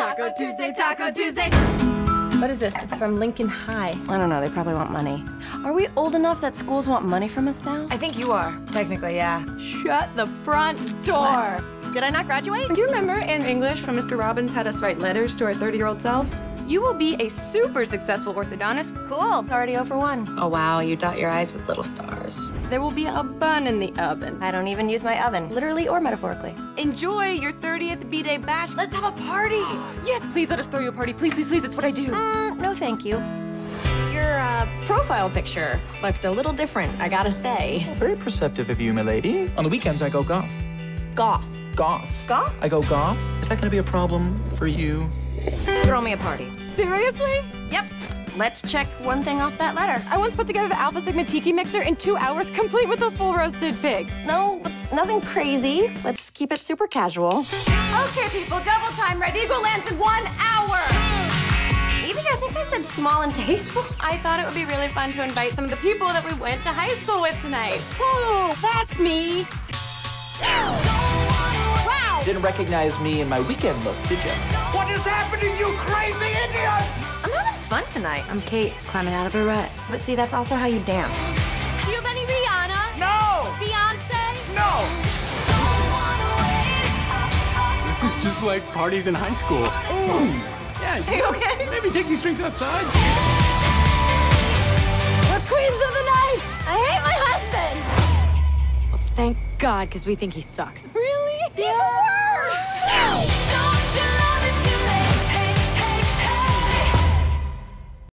Taco Tuesday, Taco Tuesday. What is this? It's from Lincoln High. I don't know, they probably want money. Are we old enough that schools want money from us now? I think you are. Technically, yeah. Shut the front door. Did I not graduate? Do you remember in English when Mr. Robbins had us write letters to our 30-year-old selves? You will be a super successful orthodontist. Cool, already over one. Oh, wow. You dot your eyes with little stars. There will be a bun in the oven. I don't even use my oven, literally or metaphorically. Enjoy your 30th B-Day bash. Let's have a party. Yes, please let us throw you a party. Please, please, please. It's what I do. Mm, no, thank you. Your uh, profile picture looked a little different, I gotta say. Very perceptive of you, milady. On the weekends, I go golf. Goth. Golf. Golf? I go golf. Is that gonna be a problem for you? Throw me a party. Seriously? Yep. Let's check one thing off that letter. I once put together the Alpha Sigma Tiki mixer in two hours, complete with a full roasted pig. No, nothing crazy. Let's keep it super casual. Okay, people, double time. Red Eagle lands in one hour. Evie, I think I said small and tasteful. I thought it would be really fun to invite some of the people that we went to high school with tonight. Oh, that's me. Wow. Didn't recognize me in my weekend look, did you? What is happening, you crazy idiots? I'm having fun tonight. I'm Kate, climbing out of a rut. But see, that's also how you dance. Do you have any Rihanna? No! Beyonce? No! This is just like parties in high school. Ooh. Yeah. Are you okay? Maybe take these drinks outside. We're queens of the night. I hate my husband. Well, thank God, because we think he sucks. Really? He's the worst.